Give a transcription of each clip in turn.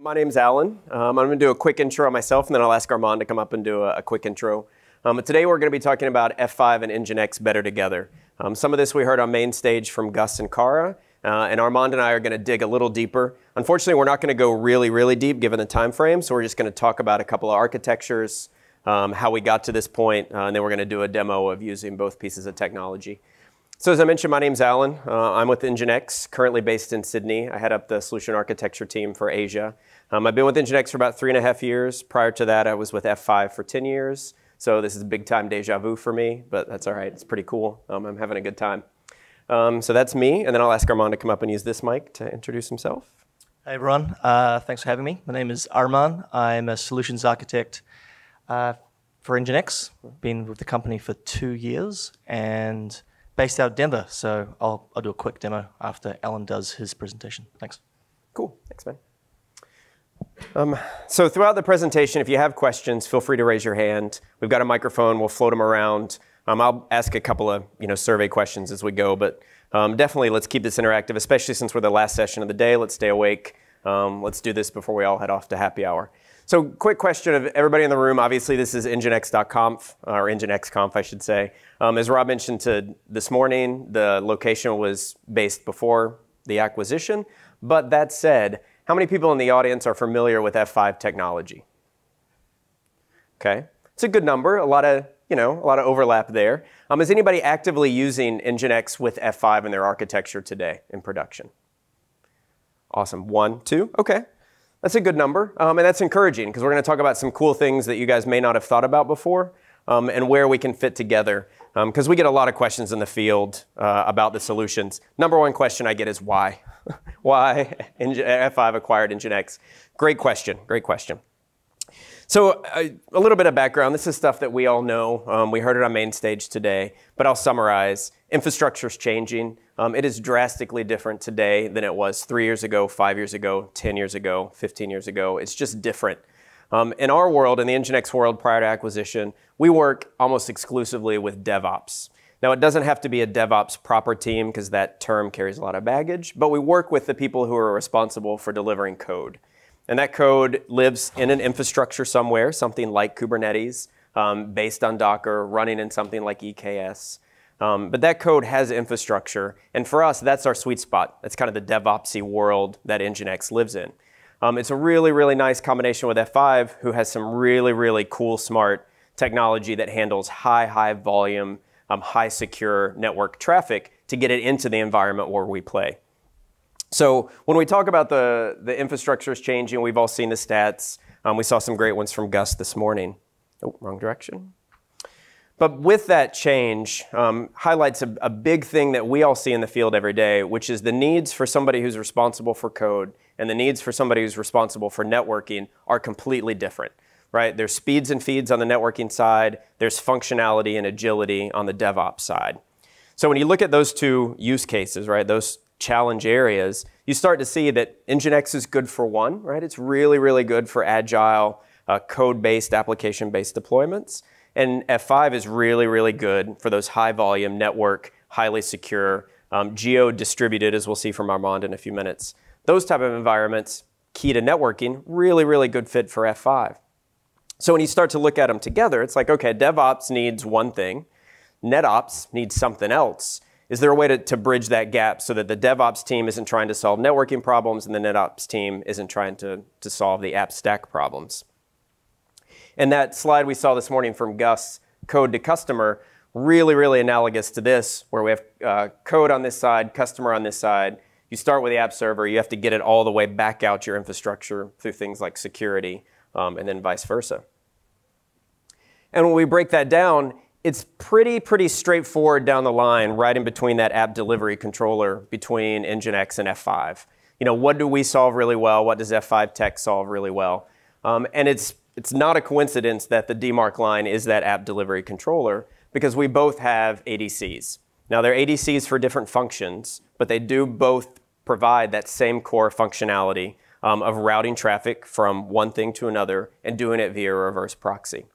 My name's Alan. Um, I'm going to do a quick intro on myself, and then I'll ask Armand to come up and do a, a quick intro. Um, today we're going to be talking about F5 and NGINX better together. Um, some of this we heard on main stage from Gus and Kara, uh, and Armand and I are going to dig a little deeper. Unfortunately, we're not going to go really, really deep given the time frame, so we're just going to talk about a couple of architectures, um, how we got to this point, uh, and then we're going to do a demo of using both pieces of technology. So as I mentioned, my name's Alan. Uh, I'm with NGINX, currently based in Sydney. I head up the solution architecture team for Asia. Um, I've been with NGINX for about three and a half years. Prior to that, I was with F5 for 10 years. So this is a big time deja vu for me, but that's all right. It's pretty cool. Um, I'm having a good time. Um, so that's me, and then I'll ask Armand to come up and use this mic to introduce himself. Hey everyone, uh, thanks for having me. My name is Armand. I'm a solutions architect uh, for NGINX. Been with the company for two years, and based out of Denver. So I'll, I'll do a quick demo after Alan does his presentation. Thanks. Cool. Thanks, man. Um, so throughout the presentation, if you have questions, feel free to raise your hand. We've got a microphone. We'll float them around. Um, I'll ask a couple of you know survey questions as we go, but um, definitely let's keep this interactive, especially since we're the last session of the day. Let's stay awake. Um, let's do this before we all head off to happy hour. So quick question of everybody in the room. Obviously, this is nginx.conf, or nginxconf, I should say. Um, as Rob mentioned to this morning, the location was based before the acquisition. But that said, how many people in the audience are familiar with F5 technology? Okay, it's a good number. A lot of you know a lot of overlap there. Um, is anybody actively using Nginx with F5 in their architecture today in production? Awesome. One, two. Okay. That's a good number, um, and that's encouraging because we're going to talk about some cool things that you guys may not have thought about before um, and where we can fit together. Because um, we get a lot of questions in the field uh, about the solutions. Number one question I get is why? why F5 acquired Nginx? Great question, great question. So uh, a little bit of background. This is stuff that we all know. Um, we heard it on main stage today, but I'll summarize. Infrastructure is changing. Um, it is drastically different today than it was three years ago, five years ago, 10 years ago, 15 years ago. It's just different. Um, in our world, in the Nginx world prior to acquisition, we work almost exclusively with DevOps. Now, it doesn't have to be a DevOps proper team because that term carries a lot of baggage, but we work with the people who are responsible for delivering code. And that code lives in an infrastructure somewhere, something like Kubernetes, um, based on Docker, running in something like EKS. Um, but that code has infrastructure, and for us, that's our sweet spot. That's kind of the DevOpsy world that Nginx lives in. Um, it's a really, really nice combination with F5, who has some really, really cool, smart technology that handles high, high volume, um, high secure network traffic to get it into the environment where we play. So when we talk about the, the infrastructure is changing, we've all seen the stats. Um, we saw some great ones from Gus this morning. Oh, wrong direction. But with that change, um, highlights a, a, big thing that we all see in the field every day, which is the needs for somebody who's responsible for code and the needs for somebody who's responsible for networking are completely different, right? There's speeds and feeds on the networking side, there's functionality and agility on the DevOps side. So when you look at those two use cases, right, those challenge areas, you start to see that Nginx is good for one, right? It's really, really good for agile, uh, code-based, application-based deployments. And F5 is really, really good for those high volume network, highly secure, um, geo distributed, as we'll see from Armand in a few minutes. Those type of environments, key to networking, really, really good fit for F5. So when you start to look at them together, it's like, okay, DevOps needs one thing, NetOps needs something else. Is there a way to, to bridge that gap so that the DevOps team isn't trying to solve networking problems and the NetOps team isn't trying to, to solve the app stack problems? And that slide we saw this morning from Gus, code to customer, really, really analogous to this, where we have uh, code on this side, customer on this side. You start with the app server, you have to get it all the way back out your infrastructure through things like security, um, and then vice versa. And when we break that down, it's pretty, pretty straightforward down the line, right in between that app delivery controller between Nginx and F5. You know, what do we solve really well? What does F5 tech solve really well? Um, and it's it's not a coincidence that the demarc line is that app delivery controller because we both have ADCs. Now they're ADCs for different functions, but they do both provide that same core functionality um, of routing traffic from one thing to another and doing it via reverse proxy.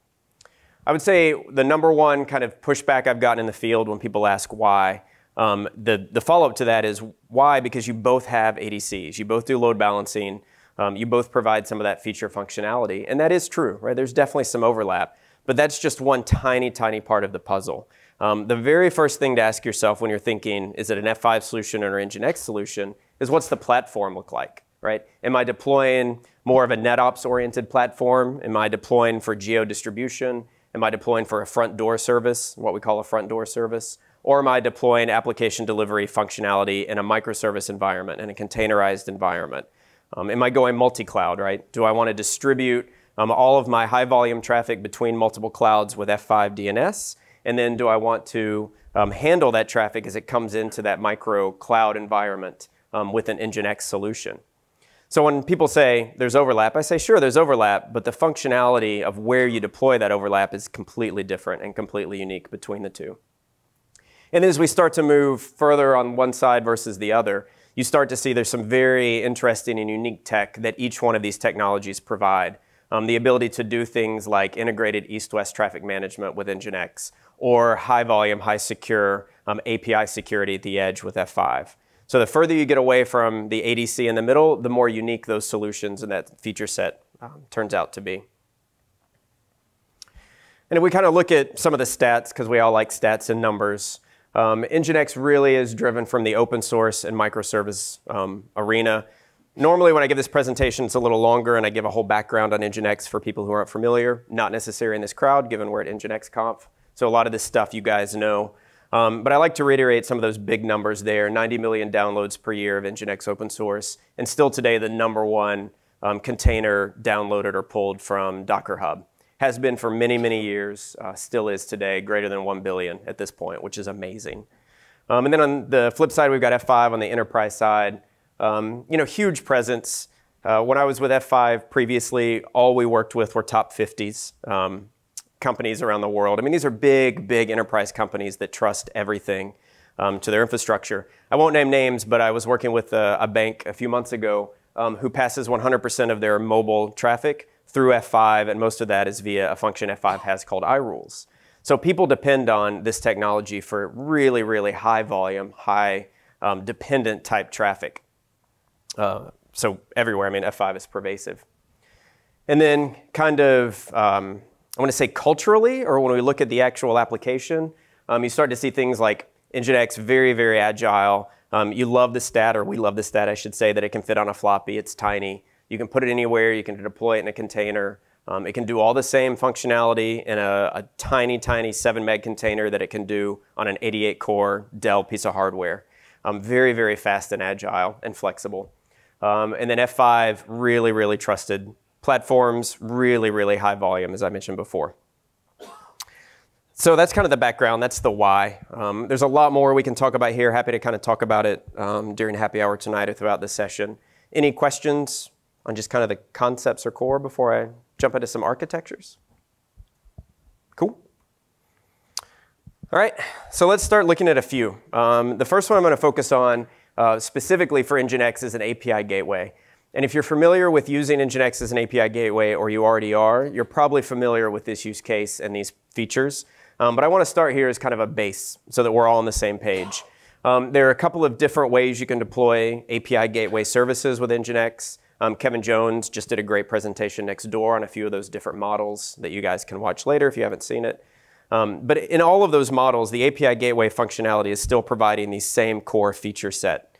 I would say the number one kind of pushback I've gotten in the field when people ask why, um, the, the follow-up to that is why? Because you both have ADCs. You both do load balancing. Um, you both provide some of that feature functionality, and that is true, right? There's definitely some overlap, but that's just one tiny, tiny part of the puzzle. Um, the very first thing to ask yourself when you're thinking, is it an F5 solution or an Nginx solution, is what's the platform look like, right? Am I deploying more of a NetOps-oriented platform? Am I deploying for geo distribution? Am I deploying for a front door service, what we call a front door service? Or am I deploying application delivery functionality in a microservice environment, in a containerized environment? Um, am I going multi-cloud, right? Do I want to distribute um, all of my high volume traffic between multiple clouds with F5 DNS? And then do I want to um, handle that traffic as it comes into that micro cloud environment um, with an Nginx solution? So when people say there's overlap, I say, sure, there's overlap, but the functionality of where you deploy that overlap is completely different and completely unique between the two. And as we start to move further on one side versus the other, you start to see there's some very interesting and unique tech that each one of these technologies provide. Um, the ability to do things like integrated east-west traffic management with Nginx, or high volume, high secure um, API security at the edge with F5. So the further you get away from the ADC in the middle, the more unique those solutions and that feature set um, turns out to be. And if we kind of look at some of the stats, because we all like stats and numbers, um, Nginx really is driven from the open source and microservice um, arena. Normally, when I give this presentation, it's a little longer, and I give a whole background on Nginx for people who aren't familiar. Not necessary in this crowd, given we're at Nginx Conf. So a lot of this stuff you guys know. Um, but I like to reiterate some of those big numbers there 90 million downloads per year of Nginx open source, and still today the number one um, container downloaded or pulled from Docker Hub. Has been for many, many years, uh, still is today, greater than 1 billion at this point, which is amazing. Um, and then on the flip side, we've got F5 on the enterprise side. Um, you know, huge presence. Uh, when I was with F5 previously, all we worked with were top 50s. Um, companies around the world. I mean, these are big, big enterprise companies that trust everything um, to their infrastructure. I won't name names, but I was working with a, a bank a few months ago um, who passes 100% of their mobile traffic through F5, and most of that is via a function F5 has called iRules. So people depend on this technology for really, really high volume, high um, dependent type traffic. Uh, so everywhere, I mean, F5 is pervasive. And then kind of um, I want to say culturally, or when we look at the actual application, um, you start to see things like Nginx very, very agile. Um, you love the stat, or we love the stat, I should say, that it can fit on a floppy. It's tiny. You can put it anywhere. You can deploy it in a container. Um, it can do all the same functionality in a, a, tiny, tiny 7 meg container that it can do on an 88 core Dell piece of hardware. Um, very, very fast and agile and flexible. Um, and then F5, really, really trusted platforms, really, really high volume, as I mentioned before. So that's kind of the background. That's the why. Um, there's a lot more we can talk about here. Happy to kind of talk about it um, during happy hour tonight or throughout the session. Any questions on just kind of the concepts or core before I jump into some architectures? Cool. All right, so let's start looking at a few. Um, the first one I'm going to focus on uh, specifically for Nginx is an API gateway. And if you're familiar with using Nginx as an API gateway, or you already are, you're probably familiar with this use case and these features. Um, but I want to start here as kind of a base so that we're all on the same page. Um, there are a couple of different ways you can deploy API gateway services with Nginx. Um, Kevin Jones just did a great presentation next door on a few of those different models that you guys can watch later if you haven't seen it. Um, but in all of those models, the API gateway functionality is still providing the same core feature set.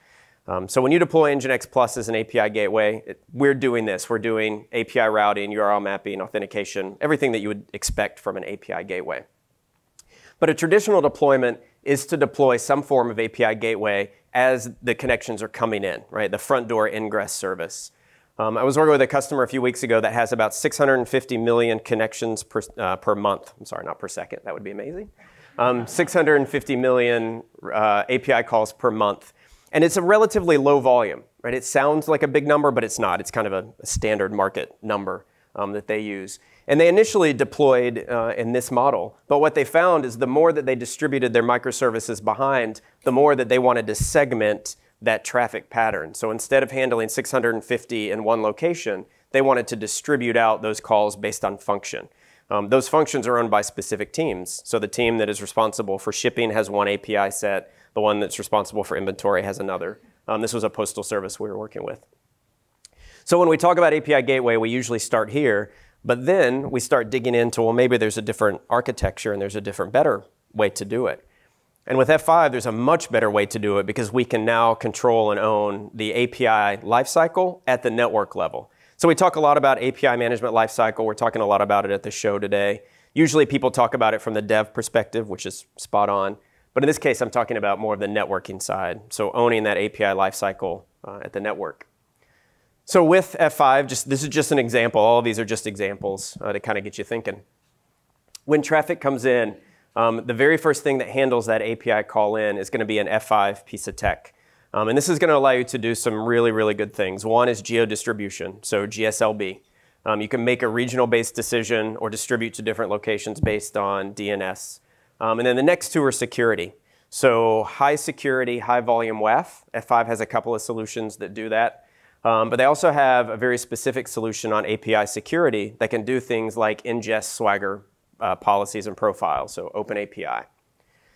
Um, so when you deploy Nginx Plus as an API gateway, it, we're doing this. We're doing API routing, URL mapping, authentication, everything that you would expect from an API gateway. But a traditional deployment is to deploy some form of API gateway as the connections are coming in, right? The front door ingress service. Um, I was working with a customer a few weeks ago that has about 650 million connections per, uh, per month. I'm sorry, not per second. That would be amazing. Um, 650 million uh, API calls per month. And it's a relatively low volume, right? It sounds like a big number, but it's not. It's kind of a, a standard market number um, that they use. And they initially deployed uh, in this model, but what they found is the more that they distributed their microservices behind, the more that they wanted to segment that traffic pattern. So instead of handling 650 in one location, they wanted to distribute out those calls based on function. Um, those functions are owned by specific teams. So the team that is responsible for shipping has one API set, the one that's responsible for inventory has another. Um, this was a postal service we were working with. So when we talk about API Gateway, we usually start here, but then we start digging into, well, maybe there's a different architecture and there's a different, better way to do it. And with F5, there's a much better way to do it because we can now control and own the API lifecycle at the network level. So we talk a lot about API management lifecycle. We're talking a lot about it at the show today. Usually people talk about it from the dev perspective, which is spot on. But in this case, I'm talking about more of the networking side. So owning that API lifecycle uh, at the network. So with F5, just this is just an example. All of these are just examples uh, to kind of get you thinking. When traffic comes in, um, the very first thing that handles that API call in is going to be an F5 piece of tech. Um, and this is going to allow you to do some really, really good things. One is geo-distribution, so GSLB. Um, you can make a regional-based decision or distribute to different locations based on DNS. Um, and then the next two are security. So high security, high volume WAF. F5 has a couple of solutions that do that. Um, but they also have a very specific solution on API security that can do things like ingest Swagger uh, policies and profiles, so open API.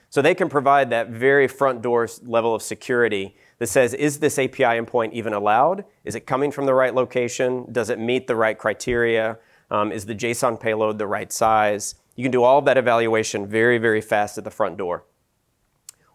So they can provide that very front door level of security that says, is this API endpoint even allowed? Is it coming from the right location? Does it meet the right criteria? Um, is the JSON payload the right size? You can do all of that evaluation very, very fast at the front door.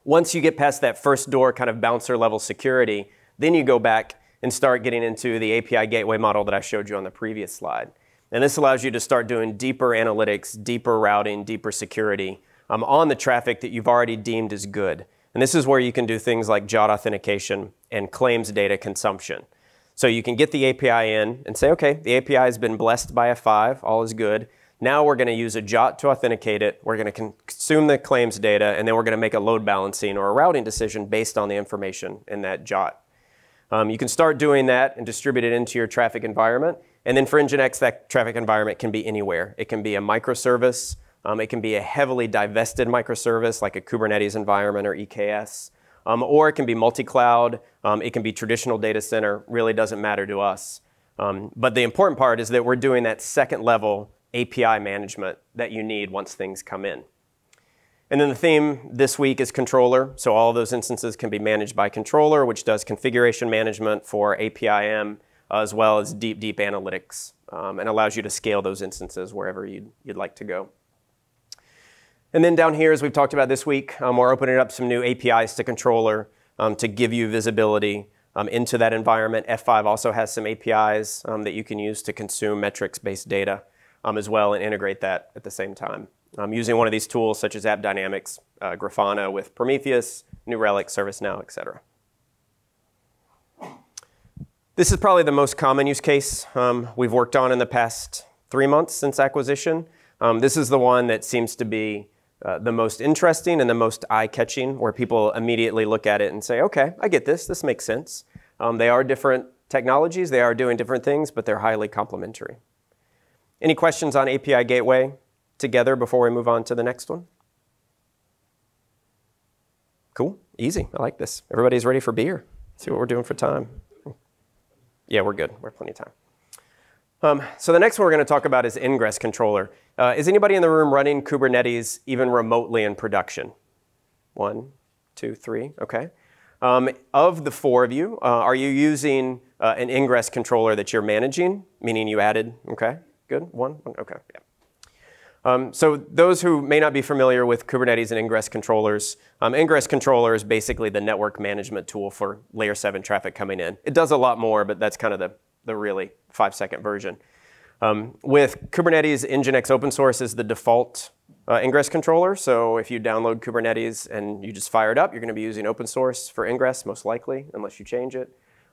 Once you get past that first door kind of bouncer level security, then you go back and start getting into the API gateway model that I showed you on the previous slide. And this allows you to start doing deeper analytics, deeper routing, deeper security um, on the traffic that you've already deemed as good. And this is where you can do things like JWT authentication and claims data consumption. So you can get the API in and say, okay, the API has been blessed by F5, all is good. Now we're going to use a JWT to authenticate it. We're going to consume the claims data, and then we're going to make a load balancing or a routing decision based on the information in that JWT. Um, you can start doing that and distribute it into your traffic environment. And then for Nginx, that traffic environment can be anywhere. It can be a microservice. Um, it can be a heavily divested microservice like a Kubernetes environment or EKS. Um, or it can be multi-cloud. Um, it can be traditional data center. Really doesn't matter to us. Um, but the important part is that we're doing that second level API management that you need once things come in. And then the theme this week is controller. So all those instances can be managed by controller, which does configuration management for APIM, as well as deep, deep analytics, um, and allows you to scale those instances wherever you'd, you'd like to go. And then down here, as we've talked about this week, um, we're opening up some new APIs to controller um, to give you visibility um, into that environment. F5 also has some APIs um, that you can use to consume metrics-based data um, as well and integrate that at the same time um, using one of these tools such as AppDynamics, uh, Grafana with Prometheus, New Relic, ServiceNow, etc. This is probably the most common use case um, we've worked on in the past three months since acquisition. Um, this is the one that seems to be uh, the most interesting and the most eye-catching, where people immediately look at it and say, okay, I get this, this makes sense. Um, they are different technologies, they are doing different things, but they're highly complementary. Any questions on API Gateway? together before we move on to the next one? Cool, easy. I like this. Everybody's ready for beer. See what we're doing for time. Yeah, we're good. We're plenty of time. Um, so the next one we're going to talk about is ingress controller. Uh, is anybody in the room running Kubernetes even remotely in production? One, two, three. Okay. Um, of the four of you, uh, are you using uh, an ingress controller that you're managing? Meaning you added. Okay. Good. One. one. Okay. Yeah. Um, so those who may not be familiar with Kubernetes and ingress controllers, um, ingress controller is basically the network management tool for layer 7 traffic coming in. It does a lot more, but that's kind of the, the really five second version. Um, with Kubernetes, Nginx open source is the default uh, ingress controller. So if you download Kubernetes and you just fire it up, you're going to be using open source for ingress, most likely, unless you change it.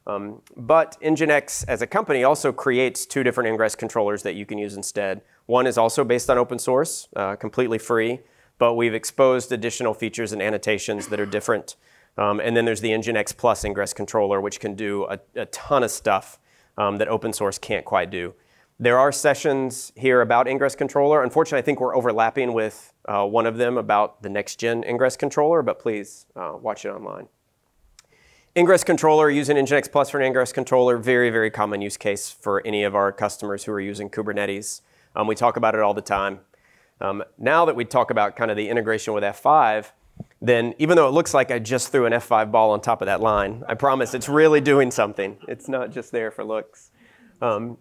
Um, but Nginx as a company also creates two different ingress controllers that you can use instead. One is also based on open source, uh, completely free, but we've exposed additional features and annotations that are different. Um, and then there's the Nginx Plus ingress controller, which can do a, a ton of stuff um, that open source can't quite do. There are sessions here about ingress controller. Unfortunately, I think we're overlapping with uh, one of them about the next gen ingress controller, but please uh, watch it online. Ingress controller, using Nginx Plus for an ingress controller, very, very common use case for any of our customers who are using Kubernetes. Um, we talk about it all the time. Um, now that we talk about kind of the integration with F5, then even though it looks like I just threw an F5 ball on top of that line, I promise it's really doing something. It's not just there for looks. Um,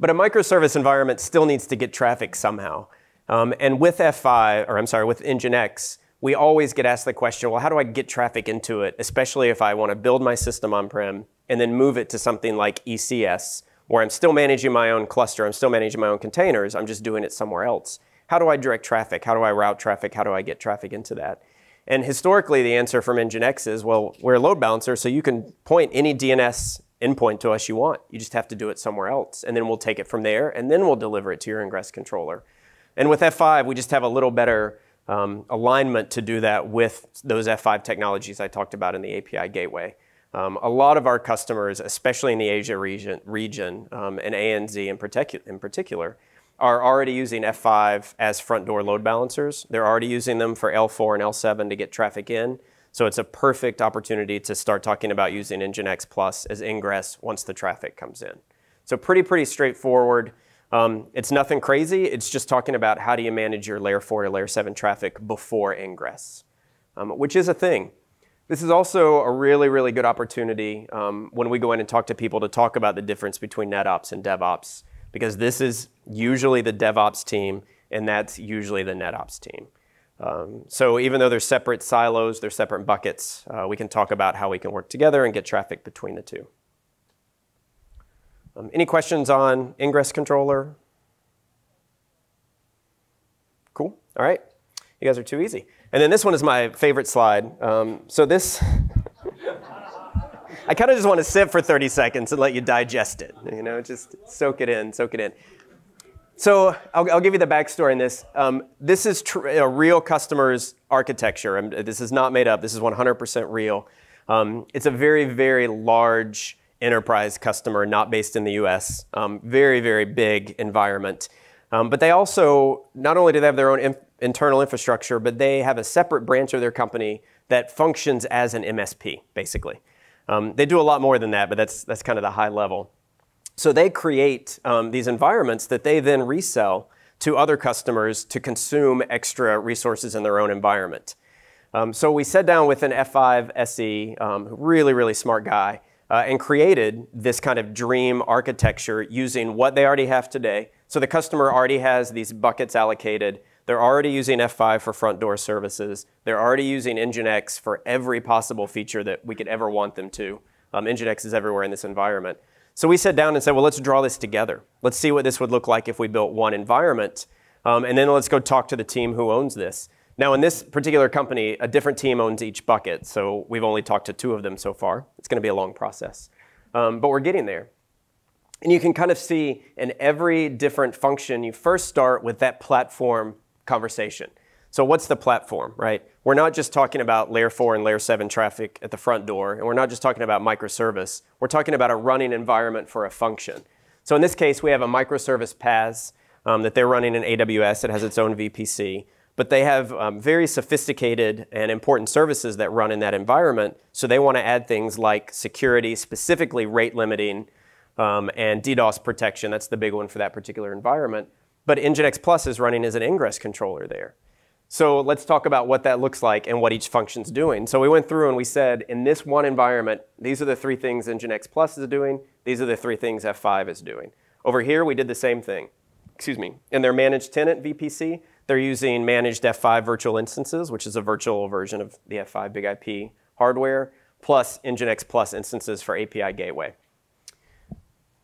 but a microservice environment still needs to get traffic somehow. Um, and with F5, or I'm sorry, with Nginx, we always get asked the question, well, how do I get traffic into it, especially if I want to build my system on-prem and then move it to something like ECS, where I'm still managing my own cluster, I'm still managing my own containers, I'm just doing it somewhere else. How do I direct traffic? How do I route traffic? How do I get traffic into that? And historically, the answer from Nginx is, well, we're a load balancer, so you can point any DNS endpoint to us you want. You just have to do it somewhere else. And then we'll take it from there, and then we'll deliver it to your ingress controller. And with F5, we just have a little better um, alignment to do that with those F5 technologies I talked about in the API gateway. Um, a lot of our customers, especially in the Asia region, region um, and ANZ in, particu in particular, are already using F5 as front door load balancers. They're already using them for L4 and L7 to get traffic in. So it's a perfect opportunity to start talking about using Nginx Plus as ingress once the traffic comes in. So pretty, pretty straightforward. Um, it's nothing crazy. It's just talking about how do you manage your layer 4 to layer 7 traffic before ingress, um, which is a thing. This is also a really, really good opportunity um, when we go in and talk to people to talk about the difference between NetOps and DevOps, because this is usually the DevOps team, and that's usually the NetOps team. Um, so even though they're separate silos, they're separate buckets, uh, we can talk about how we can work together and get traffic between the two. Um, any questions on ingress controller? Cool. All right. You guys are too easy. And then this one is my favorite slide. Um, so this, I kind of just want to sit for 30 seconds and let you digest it. You know, just soak it in, soak it in. So I'll, I'll give you the backstory in this. Um, this is a real customer's architecture. this is not made up. This is 100% real. Um, it's a very, very large enterprise customer, not based in the US. Um, very, very big environment. Um, but they also, not only do they have their own internal infrastructure, but they have a separate branch of their company that functions as an MSP, basically. Um, they do a lot more than that, but that's, that's kind of the high level. So they create um, these environments that they then resell to other customers to consume extra resources in their own environment. Um, so we sat down with an F5 SE, um, really, really smart guy, uh, and created this kind of dream architecture using what they already have today. So the customer already has these buckets allocated. They're already using F5 for front door services. They're already using Nginx for every possible feature that we could ever want them to. Um, Nginx is everywhere in this environment. So we sat down and said, well, let's draw this together. Let's see what this would look like if we built one environment. Um, and then let's go talk to the team who owns this. Now, in this particular company, a different team owns each bucket, so we've only talked to two of them so far. It's going to be a long process, um, but we're getting there. And you can kind of see in every different function, you first start with that platform conversation. So what's the platform, right? We're not just talking about layer 4 and layer 7 traffic at the front door, and we're not just talking about microservice. We're talking about a running environment for a function. So in this case, we have a microservice PaaS um, that they're running in AWS. It has its own VPC but they have um, very sophisticated and important services that run in that environment. So they want to add things like security, specifically rate limiting um, and DDoS protection. That's the big one for that particular environment. But Nginx Plus is running as an ingress controller there. So let's talk about what that looks like and what each function's doing. So we went through and we said, in this one environment, these are the three things Nginx Plus is doing. These are the three things F5 is doing. Over here, we did the same thing. Excuse me. In their managed tenant VPC, they're using managed F5 virtual instances, which is a virtual version of the F5 Big IP hardware, plus Nginx Plus instances for API Gateway.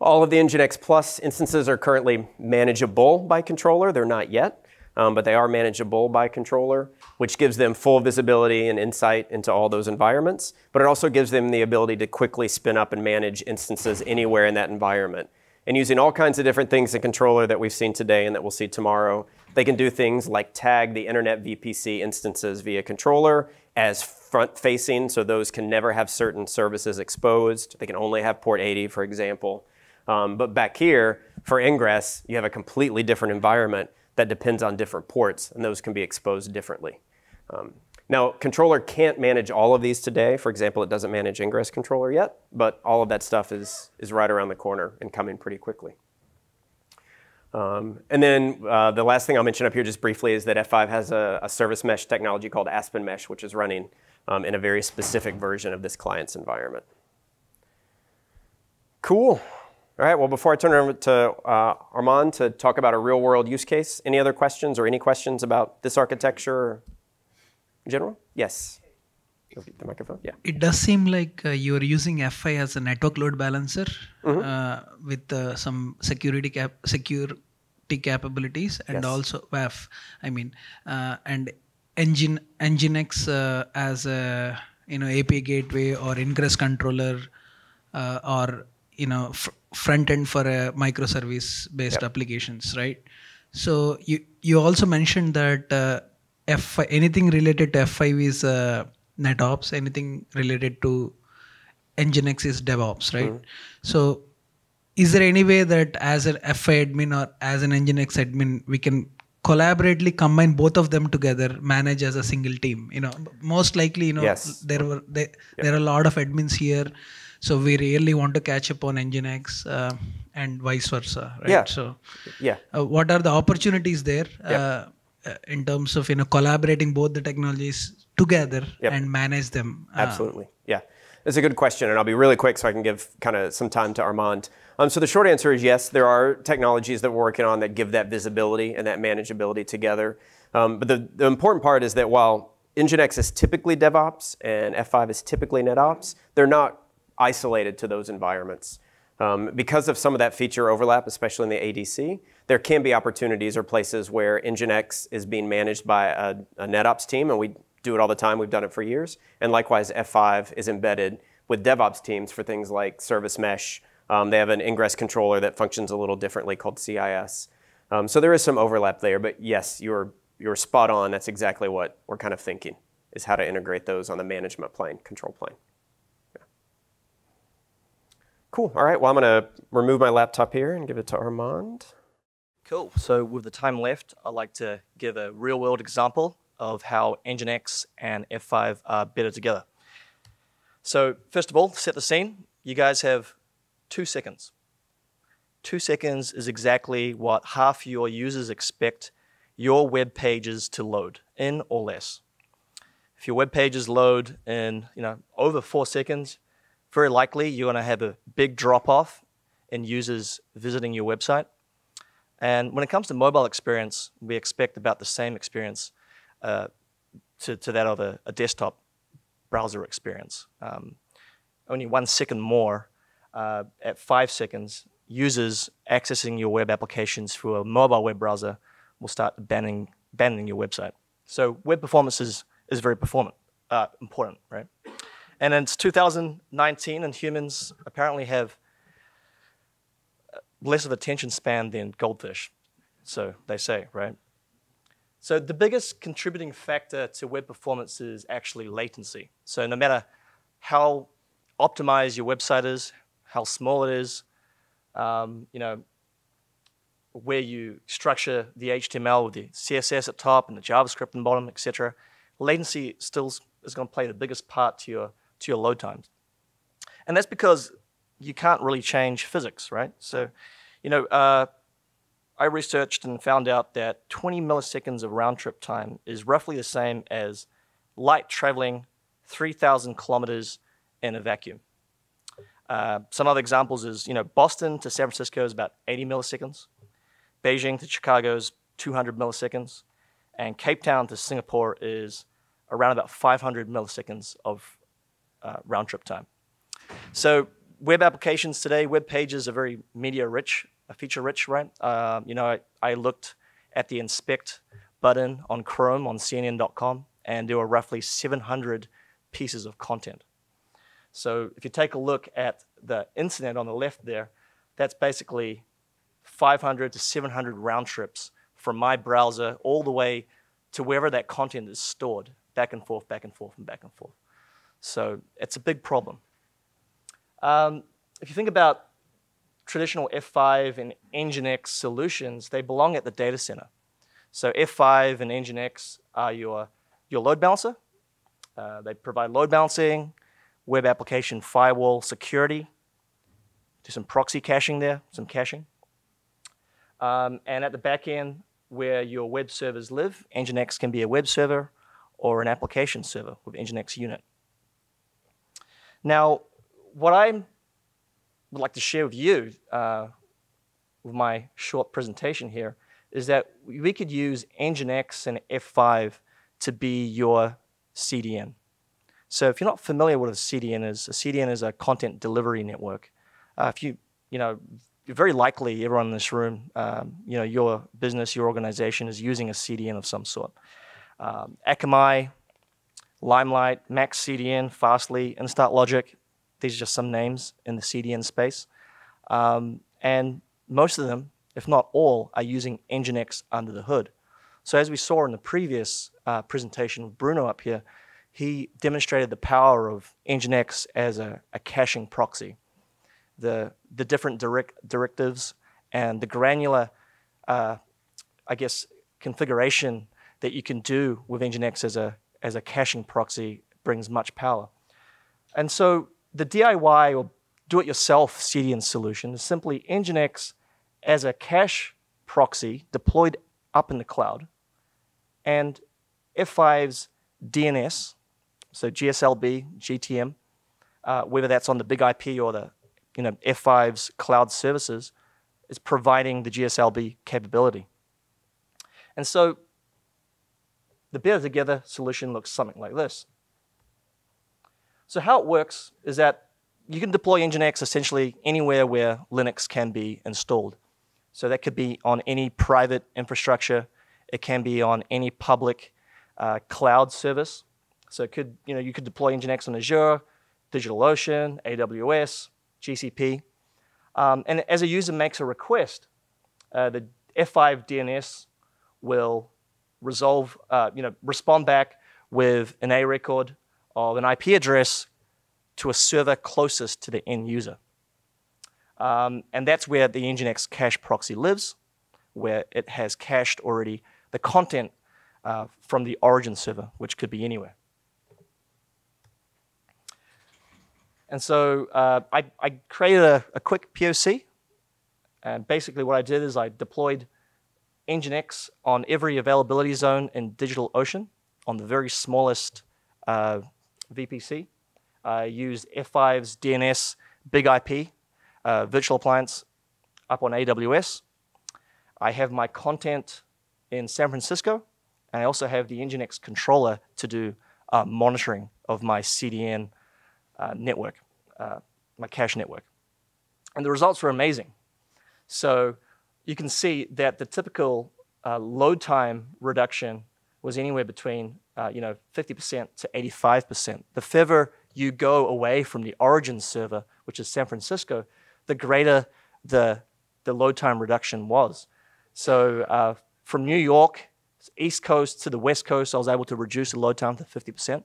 All of the Nginx Plus instances are currently manageable by controller. They're not yet, um, but they are manageable by controller, which gives them full visibility and insight into all those environments. But it also gives them the ability to quickly spin up and manage instances anywhere in that environment. And using all kinds of different things in controller that we've seen today and that we'll see tomorrow, they can do things like tag the internet VPC instances via controller as front facing, so those can never have certain services exposed. They can only have port 80, for example. Um, but back here, for ingress, you have a completely different environment that depends on different ports, and those can be exposed differently. Um, now, controller can't manage all of these today. For example, it doesn't manage ingress controller yet, but all of that stuff is, is right around the corner and coming pretty quickly. Um, and then uh, the last thing I'll mention up here just briefly is that F5 has a, a service mesh technology called Aspen Mesh, which is running um, in a very specific version of this client's environment. Cool. All right, well, before I turn it over to uh, Armand to talk about a real world use case, any other questions or any questions about this architecture in general? Yes. The microphone? Yeah. It does seem like uh, you are using F5 as a network load balancer uh, with uh, some security cap security capabilities and Yes. also WAF. I mean, uh, and Engine Nginx uh, as a you know API gateway or ingress controller uh, or you know fr- front end for a microservice based applications, right? So you you also mentioned that uh, F5 anything related to F5 is uh, NetOps, anything related to Nginx is DevOps, right? So is there any way that as an F5 admin or as an Nginx admin we can collaboratively combine both of them together, manage as a single team? You know, most likely, you know, Yes. there were there, there are a lot of admins here, so we really want to catch up on Nginx uh, and vice versa, right? Yeah. So, Yeah. uh, what are the opportunities there uh, uh, in terms of you know collaborating both the technologies together Yep. and manage them? Uh, Absolutely. Yeah. It's a good question, and I'll be really quick so I can give kind of some time to Armand. Um, so the short answer is yes, there are technologies that we're working on that give that visibility and that manageability together. Um, but the, the important part is that while Nginx is typically DevOps and F5 is typically NetOps, they're not isolated to those environments. Um, because of some of that feature overlap, especially in the ADC, there can be opportunities or places where Nginx is being managed by a, a NetOps team, and we do it all the time. We've done it for years. And likewise, F5 is embedded with DevOps teams for things like service mesh. Um, they have an ingress controller that functions a little differently called CIS. Um, so there is some overlap there, but yes, you're you're spot on. That's exactly what we're kind of thinking is how to integrate those on the management plane, control plane. Yeah. Cool. All right. Well, I'm going to remove my laptop here and give it to Armand. Cool. So with the time left, I'd like to give a real world example of how Nginx and F5 are uh, better together. So first of all, set the scene. You guys have two seconds. Two seconds is exactly what half your users expect your web pages to load in or less. If your web pages load in, you know, over four seconds, very likely you're going to have a big drop off in users visiting your website. And when it comes to mobile experience, we expect about the same experience uh, to, to that of a, a desktop browser experience. Um, only one second more uh, at five seconds, users accessing your web applications through a mobile web browser will start banning, abandoning your website. So web performance is, is very performant, uh, important, right? And it's 2019, and humans apparently have less of attention span than goldfish. So they say, right? So the biggest contributing factor to web performance is actually latency. So no matter how optimized your website is, how small it is, um, you know, where you structure the HTML with the CSS at top and the JavaScript in bottom, etc., latency still is going to play the biggest part to your to your load times. And that's because you can't really change physics, right? So, you know, uh, I researched and found out that 20 milliseconds of round trip time is roughly the same as light traveling 3,000 kilometers in a vacuum. Uh, some other examples is, you know, Boston to San Francisco is about 80 milliseconds. Beijing to Chicago is 200 milliseconds. And Cape Town to Singapore is around about 500 milliseconds of uh, round trip time. So web applications today, web pages are very media rich, feature rich, right? Uh, you know, I, I looked at the inspect button on Chrome on CNN.com, and there were roughly 700 pieces of content. So if you take a look at the incident on the left there, that's basically 500 to 700 round trips from my browser all the way to wherever that content is stored, back and forth, back and forth, and back and forth. So it's a big problem. Um, if you think about traditional F5 and Nginx solutions, they belong at the data center. So F5 and Nginx are your, your load balancer. Uh, they provide load balancing, web application firewall security, do some proxy caching there, some caching. Um, and at the back end, where your web servers live, Nginx can be a web server or an application server with Nginx unit. Now, what I'm would like to share with you uh, with my short presentation here is that we could use Nginx and F5 to be your CDN. So if you're not familiar with what a CDN is, a CDN is a content delivery network. Uh, if you, you know, very likely everyone in this room, um, you know, your business, your organization is using a CDN of some sort. Um, Akamai, Limelight, MaxCDN, Fastly, Instart Logic, these are just some names in the CDN space. Um, and most of them, if not all, are using Nginx under the hood. So as we saw in the previous uh, presentation with Bruno up here, he demonstrated the power of Nginx as a, a caching proxy. The, the different direct, directives and the granular, uh, I guess, configuration that you can do with Nginx as a, as a caching proxy brings much power. And so the DIY or do-it-yourself CDN solution is simply Nginx as a cache proxy deployed up in the cloud, and F5's DNS so GSLB, GTM, uh, whether that's on the big IP or the you know, F5's cloud services, is providing the GSLB capability. And so the better together solution looks something like this. So how it works is that you can deploy Nginx essentially anywhere where Linux can be installed. So that could be on any private infrastructure. It can be on any public uh, cloud service. So it could, you know, you could deploy Nginx on Azure, DigitalOcean, AWS, GCP. Um, and as a user makes a request, uh, the F5 DNS will resolve, uh, you know, respond back with an A record of an IP address to a server closest to the end user. Um, and that's where the Nginx cache proxy lives, where it has cached already the content uh, from the origin server, which could be anywhere. And so uh, I, I, created a, a, quick POC. And basically what I did is I deployed Nginx on every availability zone in DigitalOcean on the very smallest uh, VPC. I used F5's DNS Big IP uh, virtual appliance up on AWS. I have my content in San Francisco, and I also have the Nginx controller to do uh, monitoring of my CDN uh, network, uh, my cache network. And the results were amazing. So you can see that the typical uh, load time reduction was anywhere between uh, you know 50% to 85%. The further you go away from the origin server, which is San Francisco, the greater the, the load time reduction was. So uh, from New York, East Coast to the West Coast, I was able to reduce the load time to 50%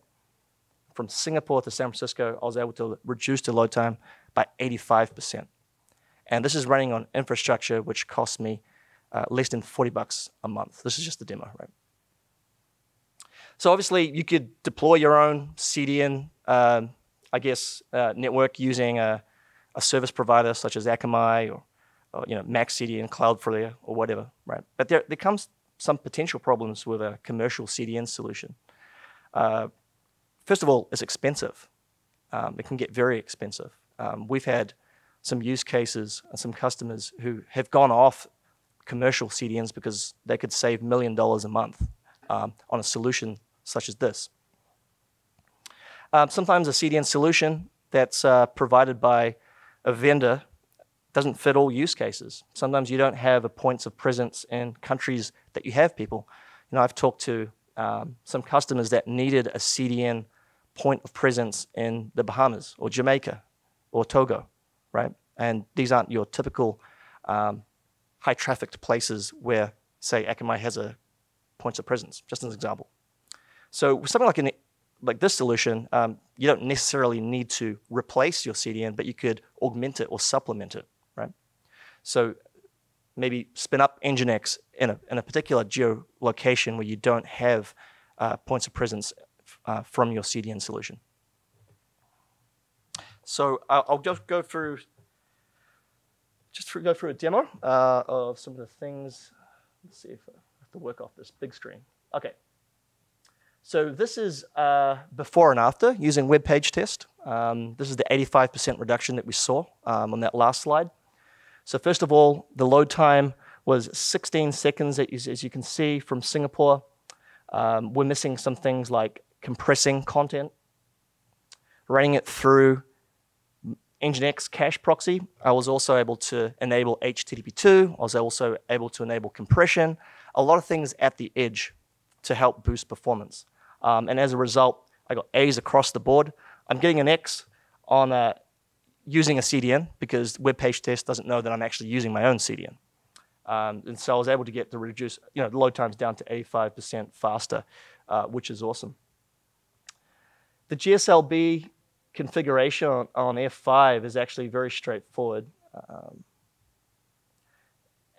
from Singapore to San Francisco, I was able to reduce the load time by 85%. And this is running on infrastructure which cost me uh, less than 40 bucks a month. This is just the demo, right? So obviously you could deploy your own CDN, uh, I guess, uh, network using a, a, service provider such as Akamai or, or, you know, MaxCDN, Cloudflare, or whatever, right? But there, there comes some potential problems with a commercial CDN solution. Uh, First of all, it's expensive. Um, it can get very expensive. Um, we've had some use cases and some customers who have gone off commercial CDNs because they could save million dollars a month um, on a solution such as this. Um, sometimes a CDN solution that's uh, provided by a vendor doesn't fit all use cases. Sometimes you don't have a points of presence in countries that you have people. You know, I've talked to um, some customers that needed a CDN point of presence in the Bahamas or Jamaica or Togo, right? And these aren't your typical um, high trafficked places where, say, Akamai has a points of presence, just as an example. So with something like, an, like this solution, um, you don't necessarily need to replace your CDN, but you could augment it or supplement it, right? So maybe spin up Nginx in a, in a particular geolocation where you don't have uh, points of presence uh, from your CDN solution. So uh, I'll just go through, just go through a demo uh, of some of the things. Let's see if I have to work off this big screen. Okay. So this is uh, before and after using web page test. Um, this is the 85% reduction that we saw um, on that last slide. So first of all, the load time was 16 seconds, as you can see from Singapore. Um, we're missing some things like compressing content, running it through Nginx cache proxy. I was also able to enable HTTP2. I was also able to enable compression, a lot of things at the edge to help boost performance. Um, and as a result, I got A's across the board. I'm getting an X on uh, using a CDN because WebPageTest doesn't know that I'm actually using my own CDN. Um, and so I was able to get the reduce, you know, load times down to 85% faster, uh, which is awesome. The GSLB configuration on, on F5 is actually very straightforward. Um,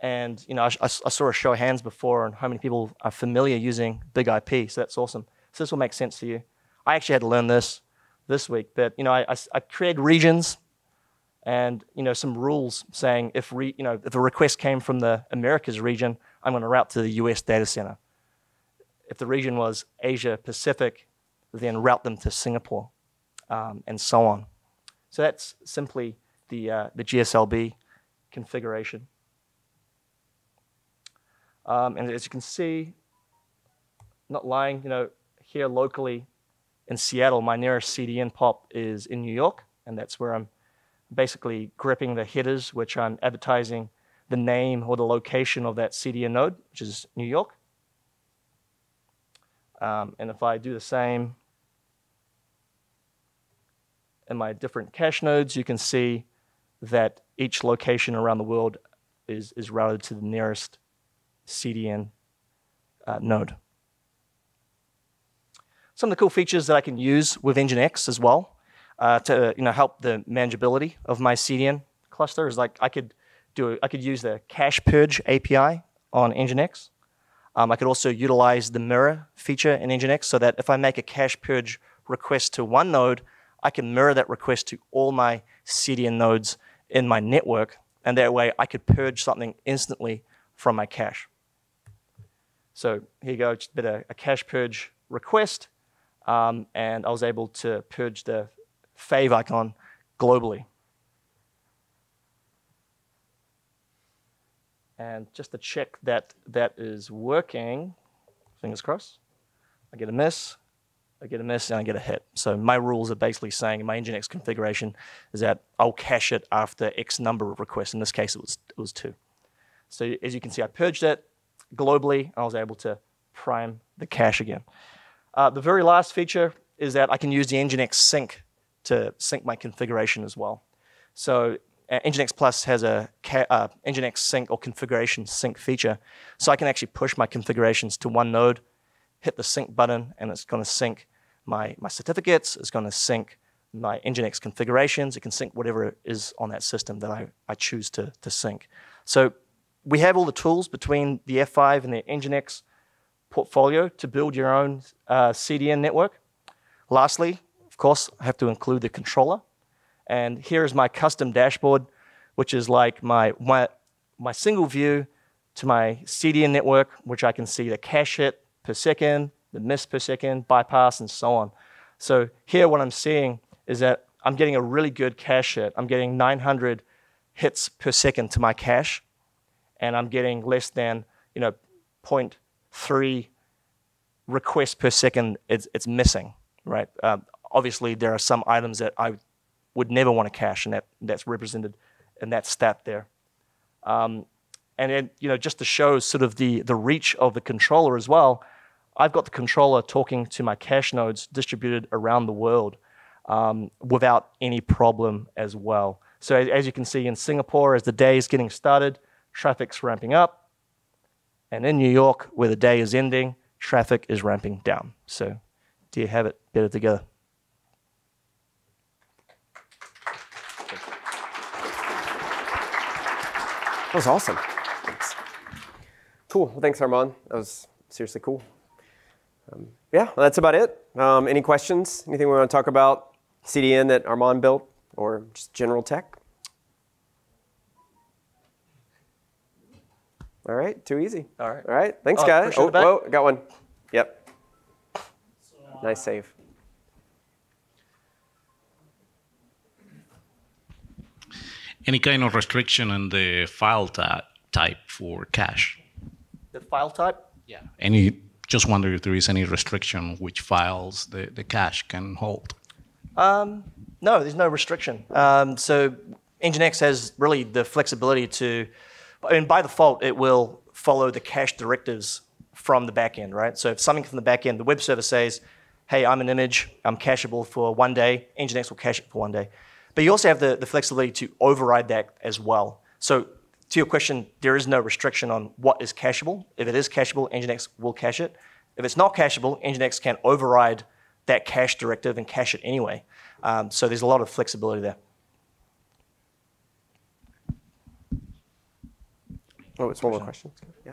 and you know, I, I, saw a show of hands before on how many people are familiar using BIG-IP, so that's awesome. So this will make sense to you. I actually had to learn this this week, but you know, I, I, I created regions and you know some rules saying if re, you know if a request came from the Americas region, I'm going to route to the U.S. data center. If the region was Asia Pacific, then route them to Singapore, um, and so on. So that's simply the uh, the GSLB configuration. Um, and as you can see, not lying, you know, here locally in Seattle, my nearest CDN pop is in New York, and that's where I'm basically gripping the headers, which I'm advertising the name or the location of that CDN node, which is New York. Um, and if I do the same in my different cache nodes, you can see that each location around the world is, is routed to the nearest CDN uh, node. Some of the cool features that I can use with Nginx as well uh, to you know help the manageability of my CDN cluster is like I could do I could use the cache purge API on Nginx. Um, I could also utilize the mirror feature in Nginx so that if I make a cache purge request to one node, I can mirror that request to all my CDN nodes in my network, and that way I could purge something instantly from my cache. So here you go, just a, a cache purge request, um, and I was able to purge the favicon globally. And just to check that that is working, fingers crossed, I get a miss, I get a miss, and I get a hit. So my rules are basically saying in my Nginx configuration is that I'll cache it after X number of requests. In this case, it was, it was two. So as you can see, I purged it globally. I was able to prime the cache again. Uh, the very last feature is that I can use the Nginx sync to sync my configuration as well. So uh, Nginx Plus has a uh, Nginx sync or configuration sync feature. So I can actually push my configurations to one node, hit the sync button, and it's going to sync my, my certificates. It's going to sync my Nginx configurations. It can sync whatever is on that system that I, I choose to, to sync. So we have all the tools between the F5 and the Nginx portfolio to build your own uh, CDN network. Lastly, of course, I have to include the controller. And here's my custom dashboard, which is like my, my, my single view to my CDN network, which I can see the cache hit per second, the miss per second, bypass, and so on. So here what I'm seeing is that I'm getting a really good cache hit. I'm getting 900 hits per second to my cache, and I'm getting less than you know 0.3 requests per second. It's, it's missing, right? Um, obviously, there are some items that I would never want to cache, and that, that's represented in that stat there. Um, and then, you know, just to show sort of the, the reach of the controller as well, I've got the controller talking to my cache nodes distributed around the world um, without any problem as well. So as, as you can see in Singapore, as the day is getting started, traffic's ramping up. And in New York, where the day is ending, traffic is ramping down. So do you have it better together? That was awesome. Thanks. Cool. Well, thanks, Armand. That was seriously cool. Um, yeah, well, that's about it. Um, any questions? Anything we want to talk about? CDN that Armand built or just general tech? All right, too easy. All right. All right, thanks, Oh, guys. push in Oh, the back? whoa, got one. Yep. Nice save. Any kind of restriction on the file ta- type for cache? The file type? Yeah. Any? Just wonder if there is any restriction which files the, the cache can hold. Um, no, there's no restriction. Um, so Nginx has really the flexibility to, Mean, by default, it will follow the cache directives from the backend, right? So if something from the backend, the web server says, hey, I'm an image, I'm cacheable for one day, Nginx will cache it for one day. But you also have the, the flexibility to override that as well. So to your question, there is no restriction on what is cacheable. If it is cacheable, Nginx will cache it. If it's not cacheable, Nginx can override that cache directive and cache it anyway. Um, so there's a lot of flexibility there. Oh, it's one more question. Yeah.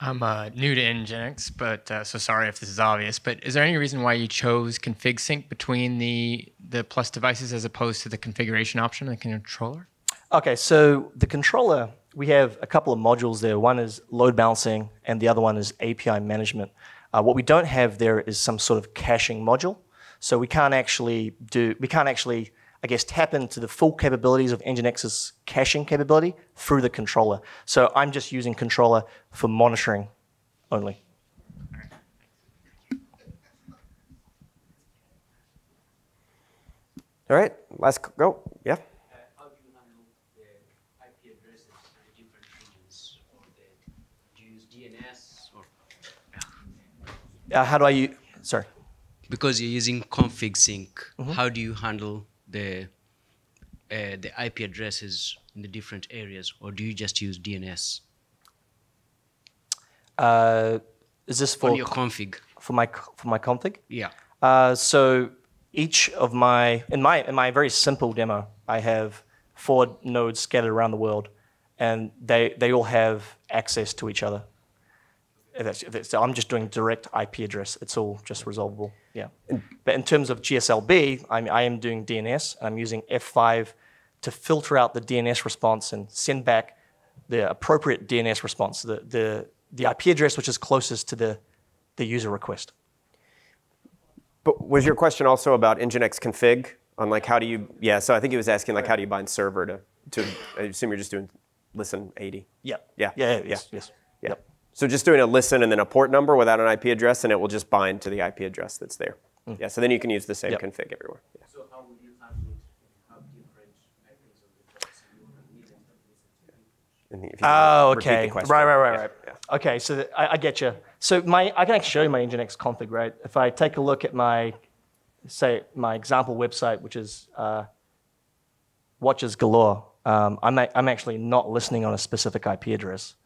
I'm uh, new to Nginx, but uh, so sorry if this is obvious. But is there any reason why you chose config sync between the the plus devices as opposed to the configuration option in the controller? Okay, so the controller, we have a couple of modules there. One is load balancing, and the other one is API management. Uh, what we don't have there is some sort of caching module. So we can't actually do, we can't actually, I guess, tap into the full capabilities of Nginx's caching capability through the controller. So I'm just using controller for monitoring only. All right. Last go. Yeah. How do you handle the IP addresses in different regions? Or the, do you use DNS or? Uh, how do I use, sorry. Because you're using config sync, how do you handle the uh, the IP addresses in the different areas, or do you just use DNS Uh, is this for, on your config? for, my, for my config? Yeah. Uh, so each of my in my in my very simple demo, I have four nodes scattered around the world, and they they all have access to each other. If that's, if it's, I'm just doing direct IP address. It's all just resolvable. Yeah. But in terms of GSLB, I'm, I am doing DNS. And I'm using F5 to filter out the DNS response and send back the appropriate DNS response, the the the IP address which is closest to the the user request. But was your question also about Nginx config on like how do you? Yeah. So I think he was asking like how do you bind server to to? I assume you're just doing listen 80. Yeah. Yeah. Yeah. yeah, Yeah. Yes. Yes. Yeah. Yep. So just doing a listen and then a port number without an IP address, and it will just bind to the IP address that's there. Yeah. So then you can use the same Yep. config everywhere. Yeah. So how would you handle it if you different IPs of the ports you want to millions of listen to And if you Oh, can repeat the okay. question. Right, right, right, Yeah, right. yeah. Okay, so the, I, I get you. So my, I can actually show you my Nginx config, right? If I take a look at my, say, my example website, which is uh, watches galore, um, I'm, a- I'm actually not listening on a specific IP address.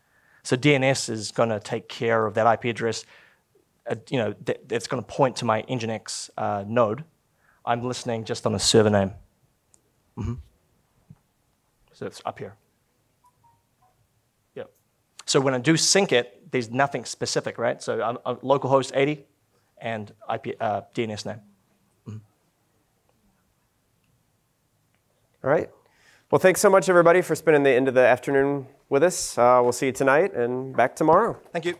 So DNS is going to take care of that IP address. Uh, you know, th- it's going to point to my Nginx uh, node. I'm listening just on a server name. Mhm. So it's up here. Yep. So when I do sync it, there's nothing specific, right? So I'm, I'm localhost 80 and IP uh, DNS name. All right. Well, thanks so much, everybody, for spending the end of the afternoon with us. Uh, we'll see you tonight and back tomorrow. Thank you.